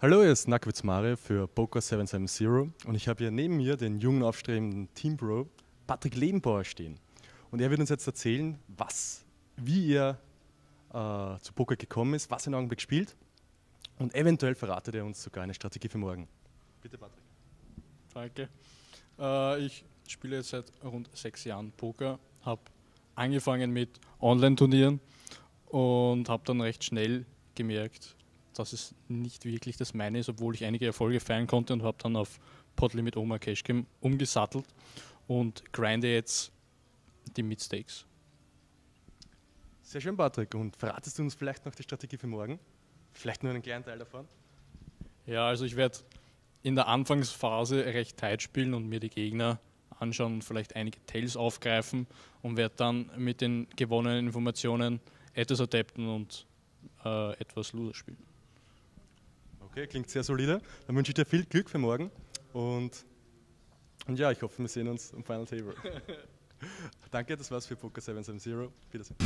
Hallo, hier ist Nakwitz Mare für Poker 770 und ich habe hier neben mir den jungen aufstrebenden Teambro Patrick Lebenbauer stehen. Und er wird uns jetzt erzählen, was, wie er äh, zu Poker gekommen ist, was er im Augenblick spielt und eventuell verratet er uns sogar eine Strategie für morgen. Bitte Patrick. Danke. Äh, ich spiele jetzt seit rund sechs Jahren Poker, habe angefangen mit Online-Turnieren und habe dann recht schnell gemerkt, dass es nicht wirklich das meine ist, obwohl ich einige Erfolge feiern konnte und habe dann auf Podlimit Oma Cash Game umgesattelt und grinde jetzt die Mid-Stakes. Sehr schön, Patrick. Und verratest du uns vielleicht noch die Strategie für morgen? Vielleicht nur einen kleinen Teil davon? Ja, also ich werde in der Anfangsphase recht tight spielen und mir die Gegner anschauen und vielleicht einige Tails aufgreifen und werde dann mit den gewonnenen Informationen etwas adapten und äh, etwas Loser spielen. Okay, klingt sehr solide. Dann wünsche ich dir viel Glück für morgen und, und ja, ich hoffe, wir sehen uns am Final Table. Danke, das war's für Poker 770. Wiedersehen.